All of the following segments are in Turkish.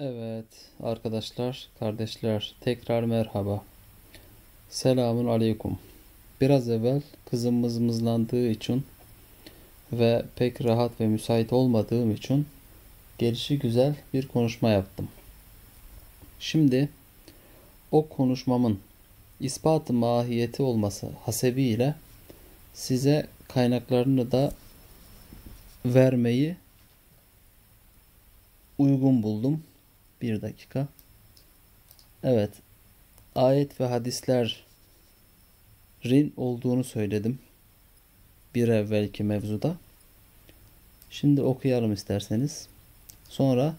Evet arkadaşlar, kardeşler tekrar merhaba. Selamun aleyküm. Biraz evvel kızımız mızlandığı için ve pek rahat ve müsait olmadığım için gelişi güzel bir konuşma yaptım. Şimdi o konuşmamın ispatı mahiyeti olması hasebiyle size kaynaklarını da vermeyi uygun buldum. Bir dakika. Evet. Ayet ve hadislerin olduğunu söyledim. Bir evvelki mevzuda. Şimdi okuyalım isterseniz. Sonra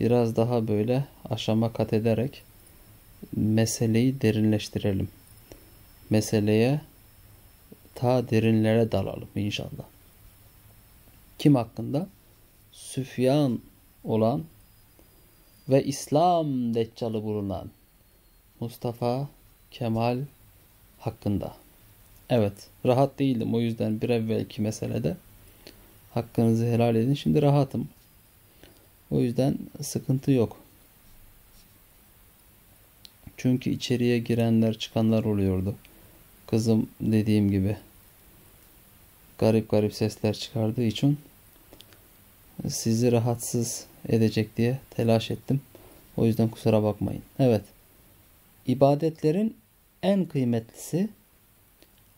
biraz daha böyle aşama kat ederek meseleyi derinleştirelim. Meseleye ta derinlere dalalım inşallah. Kim hakkında? Süfyan olan ve İslam deccalı bulunan Mustafa Kemal hakkında. Evet, rahat değildim o yüzden bir evvelki meselede hakkınızı helal edin. Şimdi rahatım. O yüzden sıkıntı yok. Çünkü içeriye girenler çıkanlar oluyordu. Kızım dediğim gibi garip garip sesler çıkardığı için sizi rahatsız edecek diye telaş ettim. O yüzden kusura bakmayın. Evet. İbadetlerin en kıymetlisi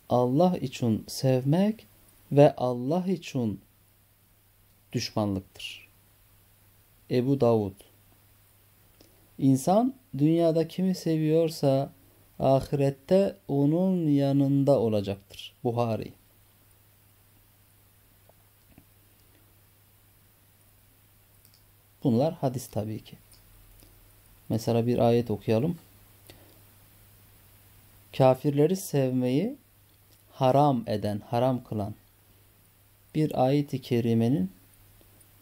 Allah için sevmek ve Allah için düşmanlıktır. Ebu Davud İnsan dünyada kimi seviyorsa ahirette onun yanında olacaktır. Buhari Bunlar hadis tabii ki. Mesela bir ayet okuyalım. Kafirleri sevmeyi haram eden, haram kılan bir ayet-i kerimenin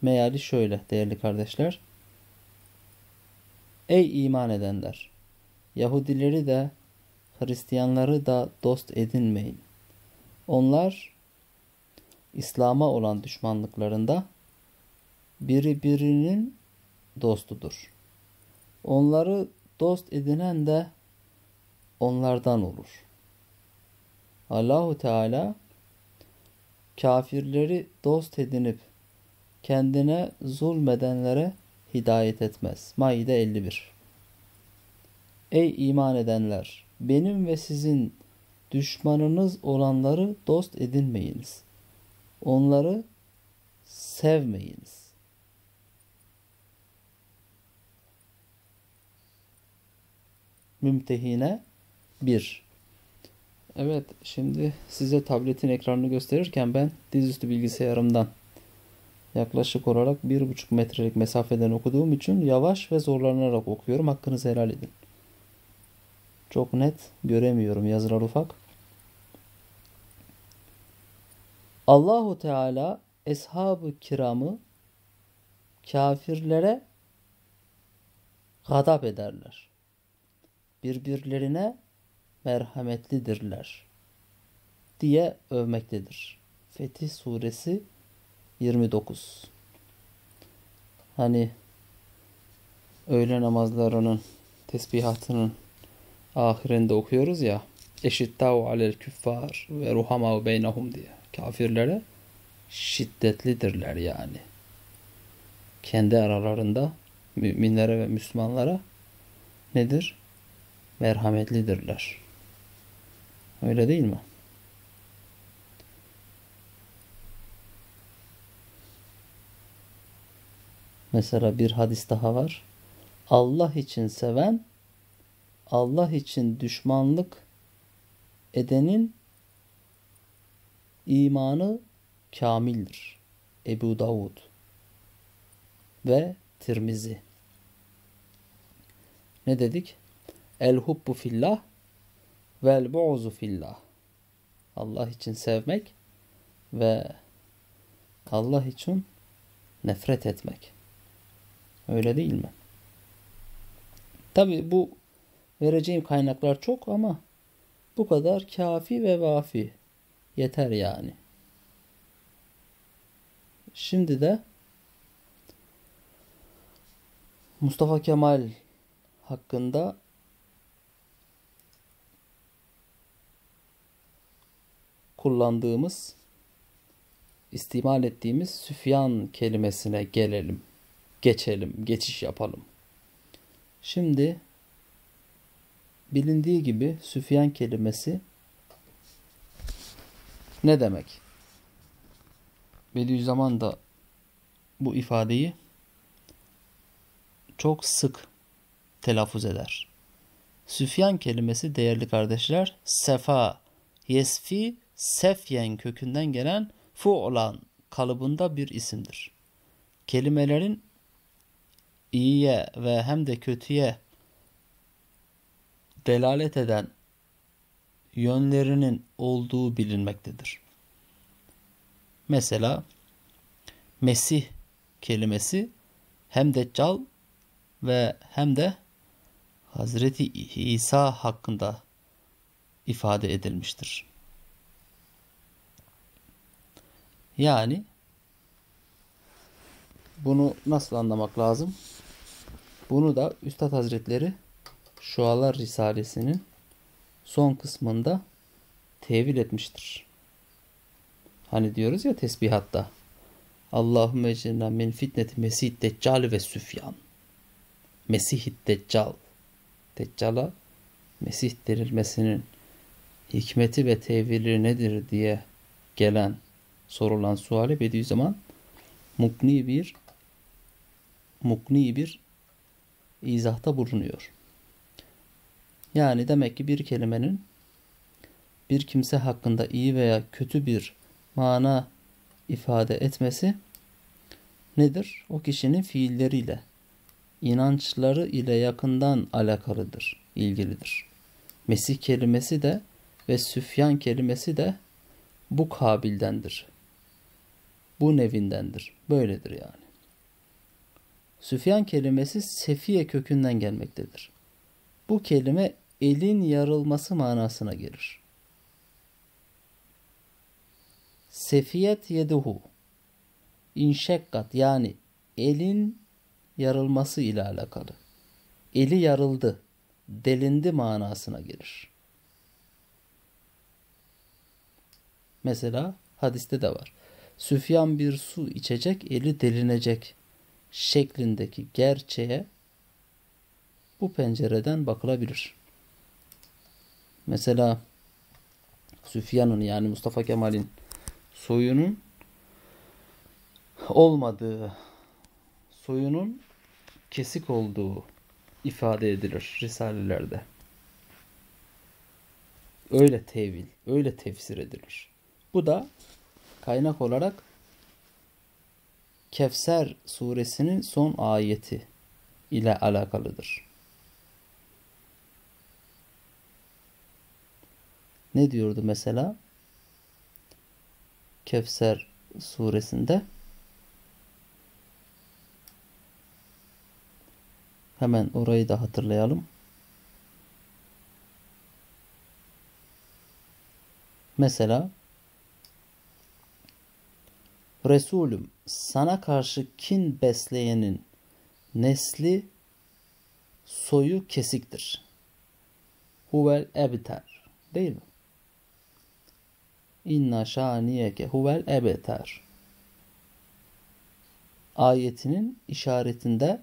meali şöyle değerli kardeşler. Ey iman edenler! Yahudileri de Hristiyanları da dost edinmeyin. Onlar İslam'a olan düşmanlıklarında biri birinin dostudur. Onları dost edinen de onlardan olur. Allahu Teala kafirleri dost edinip kendine zulmedenlere hidayet etmez. Maide 51 Ey iman edenler! Benim ve sizin düşmanınız olanları dost edinmeyiniz. Onları sevmeyiniz. Mümtehine 1. Evet şimdi size tabletin ekranını gösterirken ben dizüstü bilgisayarımdan yaklaşık olarak 1,5 metrelik mesafeden okuduğum için yavaş ve zorlanarak okuyorum. Hakkınızı helal edin. Çok net göremiyorum yazılar ufak. Allahu Teala eshab-ı kiramı kafirlere gadap ederler birbirlerine merhametlidirler diye övmektedir. Fetih suresi 29. Hani öğle namazlarının tesbihatının ahirinde okuyoruz ya eşittau alel küffar ve ruhamau beynahum diye kafirlere şiddetlidirler yani. Kendi aralarında müminlere ve Müslümanlara nedir? Merhametlidirler. Öyle değil mi? Mesela bir hadis daha var. Allah için seven, Allah için düşmanlık edenin imanı kamildir. Ebu Davud ve Tirmizi. Ne dedik? El hubbu fillah vel bu'zu fillah. Allah için sevmek ve Allah için nefret etmek. Öyle değil mi? Tabi bu vereceğim kaynaklar çok ama bu kadar kafi ve vafi. Yeter yani. Şimdi de Mustafa Kemal hakkında kullandığımız, istimal ettiğimiz Süfyan kelimesine gelelim. Geçelim, geçiş yapalım. Şimdi bilindiği gibi Süfyan kelimesi ne demek? Bediüzzaman da bu ifadeyi çok sık telaffuz eder. Süfyan kelimesi değerli kardeşler sefa, yesfi, sefyen kökünden gelen fu'lan kalıbında bir isimdir. Kelimelerin iyiye ve hem de kötüye delalet eden yönlerinin olduğu bilinmektedir. Mesela Mesih kelimesi hem Deccal ve hem de Hazreti İsa hakkında ifade edilmiştir. Yani bunu nasıl anlamak lazım? Bunu da Üstad Hazretleri Şualar Risalesi'nin son kısmında tevil etmiştir. Hani diyoruz ya tesbihatta Allahümme ecirna min fitneti mesih deccal ve süfyan. Mesih deccal. Deccala Mesih denilmesinin hikmeti ve tevili nedir diye gelen sorulan suali Bediüzzaman mukni bir mukni bir izahta bulunuyor. Yani demek ki bir kelimenin bir kimse hakkında iyi veya kötü bir mana ifade etmesi nedir? O kişinin fiilleriyle, inançları ile yakından alakalıdır, ilgilidir. Mesih kelimesi de ve Süfyan kelimesi de bu kabildendir. Bu nevindendir. Böyledir yani. Süfyan kelimesi sefiye kökünden gelmektedir. Bu kelime elin yarılması manasına gelir. Sefiyet yeduhu inşekkat yani elin yarılması ile alakalı. Eli yarıldı, delindi manasına gelir. Mesela hadiste de var. Süfyan bir su içecek, eli delinecek şeklindeki gerçeğe bu pencereden bakılabilir. Mesela Süfyan'ın yani Mustafa Kemal'in soyunun olmadığı, soyunun kesik olduğu ifade edilir risalelerde. Öyle tevil, öyle tefsir edilir. Bu da kaynak olarak Kevser suresinin son ayeti ile alakalıdır. Ne diyordu mesela? Kevser suresinde hemen orayı da hatırlayalım. Mesela Resulüm sana karşı kin besleyenin nesli soyu kesiktir. Huvel ebter. Değil mi? İnna şaniyeke huvel ebter. Ayetinin işaretinde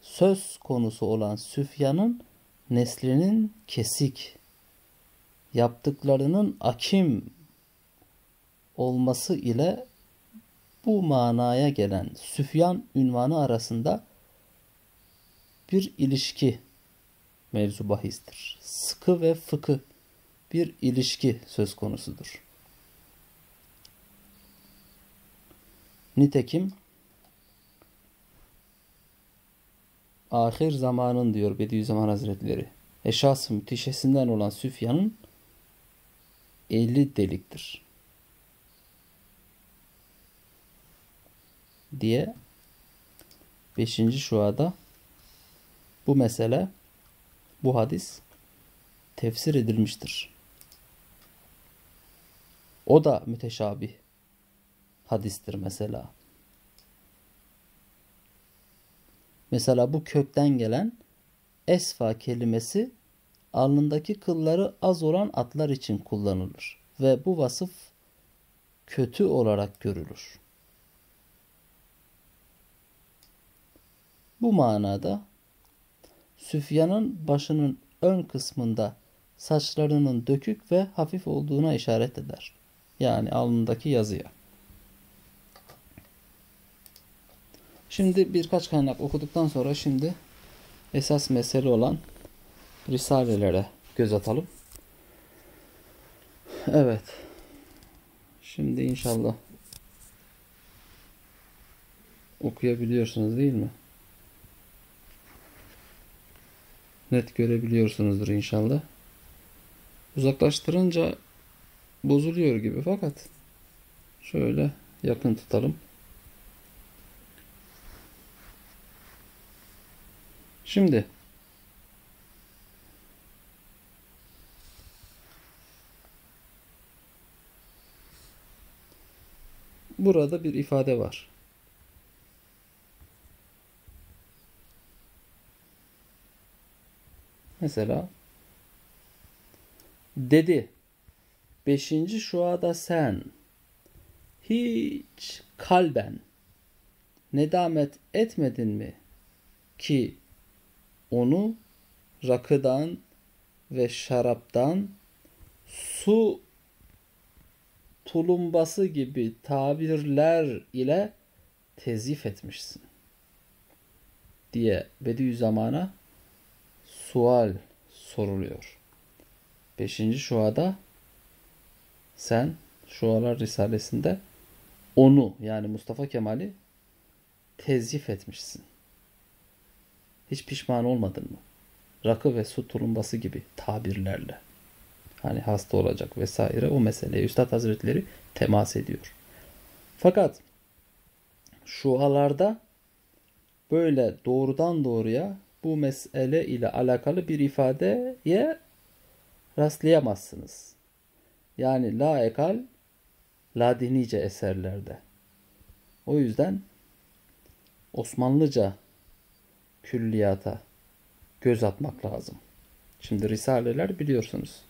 söz konusu olan Süfyan'ın neslinin kesik, yaptıklarının akim olması ile bu manaya gelen Süfyan ünvanı arasında bir ilişki mevzu bahistir. Sıkı ve fıkı bir ilişki söz konusudur. Nitekim ahir zamanın diyor Bediüzzaman Hazretleri. Eşas müthişesinden olan Süfyan'ın eli deliktir. Diye 5. şuada bu mesele bu hadis tefsir edilmiştir. O da müteşabih hadistir mesela. Mesela bu kökten gelen esfa kelimesi alnındaki kılları az olan atlar için kullanılır ve bu vasıf kötü olarak görülür. Bu manada Süfyan'ın başının ön kısmında saçlarının dökük ve hafif olduğuna işaret eder. Yani alnındaki yazıya. Şimdi birkaç kaynak okuduktan sonra şimdi esas mesele olan risalelere göz atalım. Evet. Şimdi inşallah okuyabiliyorsunuz değil mi? Net görebiliyorsunuzdur inşallah. Uzaklaştırınca bozuluyor gibi fakat şöyle yakın tutalım. Şimdi burada bir ifade var. Mesela dedi beşinci şuada sen hiç kalben nedamet etmedin mi ki onu rakıdan ve şaraptan su tulumbası gibi tabirler ile tezif etmişsin diye Bediüzzaman'a sual soruluyor. Beşinci şuada sen Şualar Risalesi'nde onu yani Mustafa Kemal'i tezif etmişsin. Hiç pişman olmadın mı? Rakı ve su tulumbası gibi tabirlerle. Hani hasta olacak vesaire o meseleye Üstad Hazretleri temas ediyor. Fakat şualarda böyle doğrudan doğruya bu mesele ile alakalı bir ifadeye rastlayamazsınız. Yani la ekal la dinice eserlerde. O yüzden Osmanlıca külliyata göz atmak lazım. Şimdi risaleler biliyorsunuz.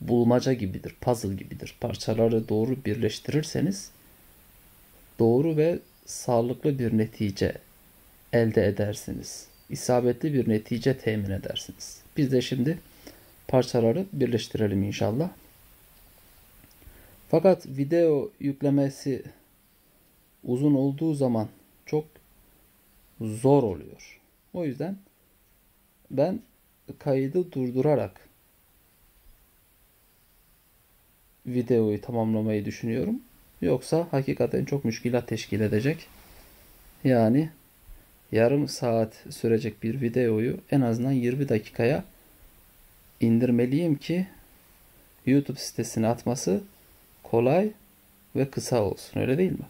Bulmaca gibidir, puzzle gibidir. Parçaları doğru birleştirirseniz doğru ve sağlıklı bir netice elde edersiniz. İsabetli bir netice temin edersiniz. Biz de şimdi parçaları birleştirelim inşallah. Fakat video yüklemesi uzun olduğu zaman çok zor oluyor. O yüzden ben kaydı durdurarak videoyu tamamlamayı düşünüyorum. Yoksa hakikaten çok müşkilat teşkil edecek. Yani yarım saat sürecek bir videoyu en azından 20 dakikaya indirmeliyim ki YouTube sitesine atması kolay ve kısa olsun. Öyle değil mi?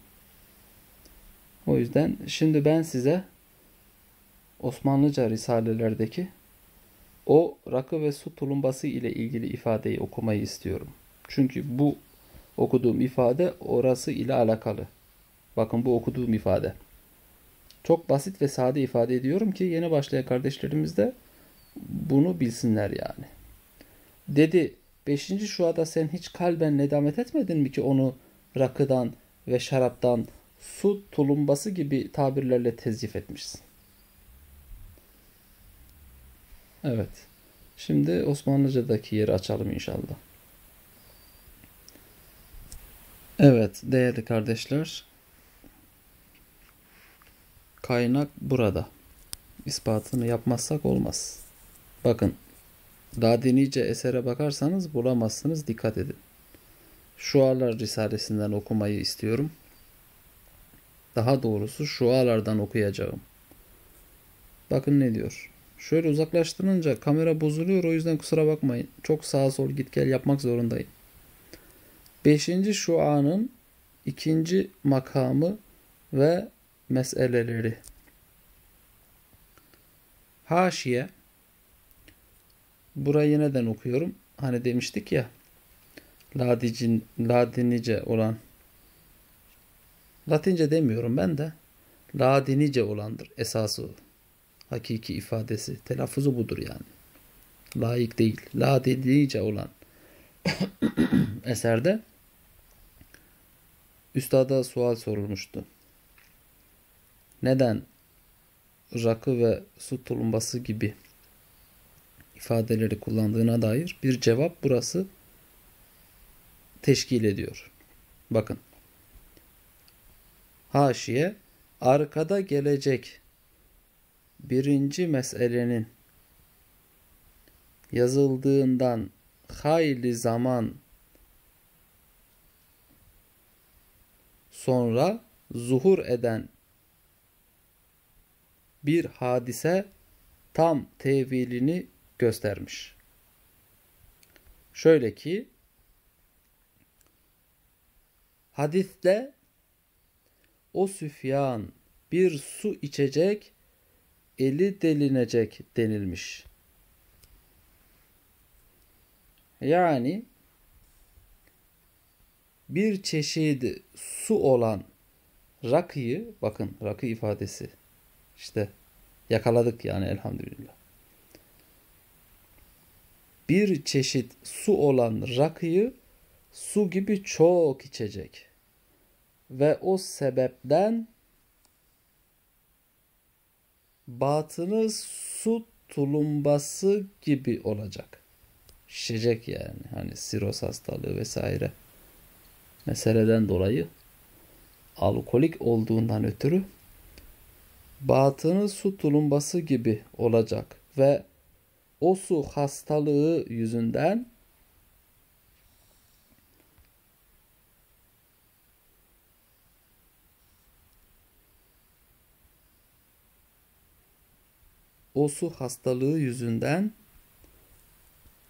O yüzden şimdi ben size Osmanlıca risalelerdeki o rakı ve su tulumbası ile ilgili ifadeyi okumayı istiyorum. Çünkü bu okuduğum ifade orası ile alakalı. Bakın bu okuduğum ifade. Çok basit ve sade ifade ediyorum ki yeni başlayan kardeşlerimiz de bunu bilsinler yani. Dedi beşinci şuada sen hiç kalben nedamet etmedin mi ki onu rakıdan ve şaraptan su tulumbası gibi tabirlerle tezif etmişsin. Evet. Şimdi Osmanlıca'daki yeri açalım inşallah. Evet değerli kardeşler. Kaynak burada. İspatını yapmazsak olmaz. Bakın daha dinice esere bakarsanız bulamazsınız. Dikkat edin. Şualar Risalesinden okumayı istiyorum. Daha doğrusu şualardan okuyacağım. Bakın ne diyor. Şöyle uzaklaştırınca kamera bozuluyor o yüzden kusura bakmayın. Çok sağa sol git gel yapmak zorundayım. Beşinci şuanın ikinci makamı ve meseleleri. Haşiye Burayı neden okuyorum? Hani demiştik ya Ladicin, Ladinice olan Latince demiyorum ben de ladinice olandır esası. Hakiki ifadesi, telaffuzu budur yani. Layık değil, ladinice olan eserde üstada sual sorulmuştu. Neden rakı ve su tulumbası gibi ifadeleri kullandığına dair bir cevap burası teşkil ediyor. Bakın. Haşiye arkada gelecek birinci meselenin yazıldığından hayli zaman sonra zuhur eden bir hadise tam tevilini göstermiş. Şöyle ki hadiste o Süfyan bir su içecek eli delinecek denilmiş. Yani bir çeşit su olan rakıyı bakın rakı ifadesi işte yakaladık yani elhamdülillah. Bir çeşit su olan rakıyı su gibi çok içecek. Ve o sebepten batını su tulumbası gibi olacak. Şişecek yani. Hani siroz hastalığı vesaire meseleden dolayı alkolik olduğundan ötürü batını su tulumbası gibi olacak ve o su hastalığı yüzünden o su hastalığı yüzünden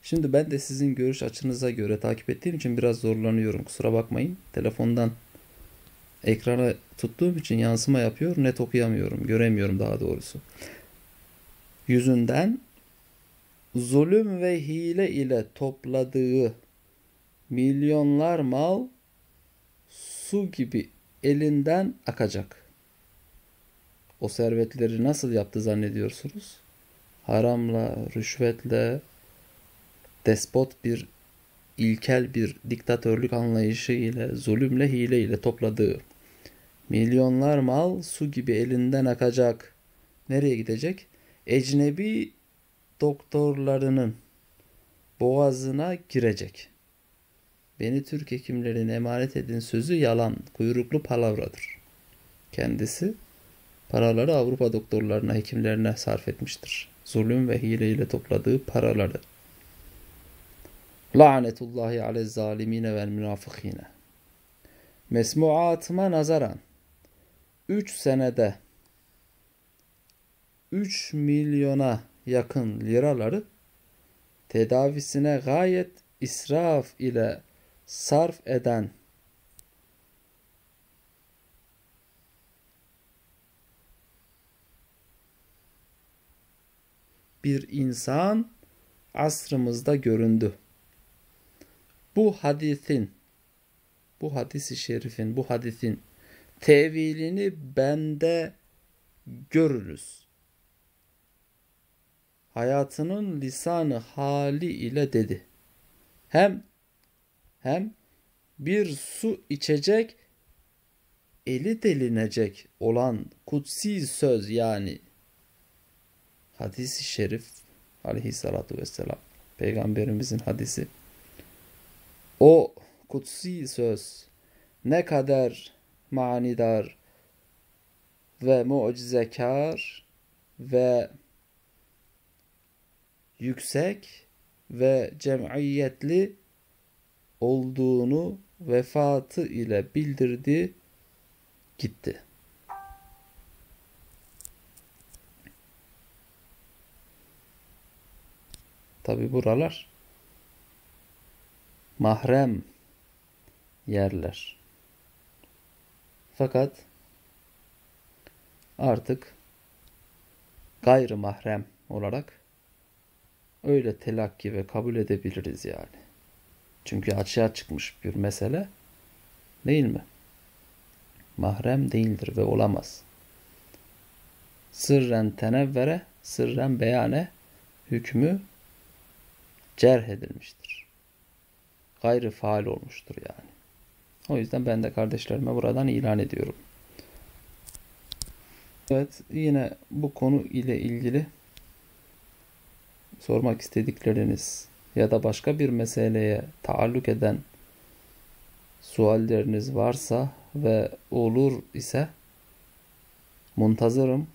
şimdi ben de sizin görüş açınıza göre takip ettiğim için biraz zorlanıyorum. Kusura bakmayın. Telefondan ekrana tuttuğum için yansıma yapıyor. Net okuyamıyorum. Göremiyorum daha doğrusu. Yüzünden zulüm ve hile ile topladığı milyonlar mal su gibi elinden akacak. O servetleri nasıl yaptı zannediyorsunuz? Haramla, rüşvetle, despot bir ilkel bir diktatörlük anlayışı ile, zulümle, hile ile topladığı milyonlar mal su gibi elinden akacak. Nereye gidecek? Ecnebi doktorlarının boğazına girecek. Beni Türk hekimlerine emanet edin sözü yalan, kuyruklu palavradır. Kendisi paraları Avrupa doktorlarına, hekimlerine sarf etmiştir. Zulüm ve hileyle topladığı paraları. Lanetullahi ale zalimine vel münafıkine. Mesmuatıma nazaran 3 senede 3 milyona yakın liraları tedavisine gayet israf ile sarf eden bir insan asrımızda göründü. Bu hadisin, bu hadisi şerifin, bu hadisin tevilini bende görürüz. Hayatının lisanı hali ile dedi. Hem hem bir su içecek eli delinecek olan kutsi söz yani hadisi şerif aleyhissalatu vesselam peygamberimizin hadisi o kutsi söz ne kadar manidar ve mucizekar ve yüksek ve cemiyetli olduğunu vefatı ile bildirdi gitti. Tabi buralar mahrem yerler. Fakat artık gayrı mahrem olarak öyle telakki ve kabul edebiliriz yani. Çünkü açığa çıkmış bir mesele değil mi? Mahrem değildir ve olamaz. sırren tenevvere, sırren beyane hükmü cerh edilmiştir. Gayrı faal olmuştur yani. O yüzden ben de kardeşlerime buradan ilan ediyorum. Evet yine bu konu ile ilgili sormak istedikleriniz ya da başka bir meseleye taalluk eden sualleriniz varsa ve olur ise muntazırım,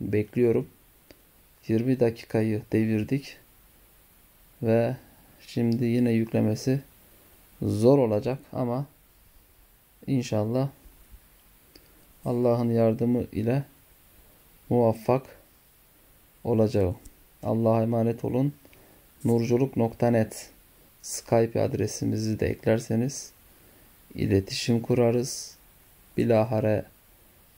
bekliyorum. 20 dakikayı devirdik ve şimdi yine yüklemesi zor olacak ama inşallah Allah'ın yardımı ile muvaffak olacağım. Allah'a emanet olun. Nurculuk.net Skype adresimizi de eklerseniz iletişim kurarız. Bilahare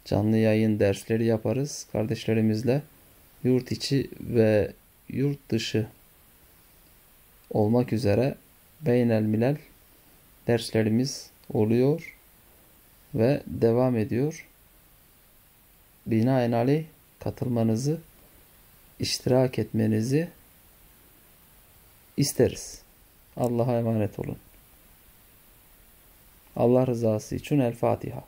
canlı yayın dersleri yaparız kardeşlerimizle. Yurt içi ve yurt dışı olmak üzere beynel milel derslerimiz oluyor ve devam ediyor. Binaenaleyh katılmanızı, iştirak etmenizi isteriz. Allah'a emanet olun. Allah rızası için El Fatiha.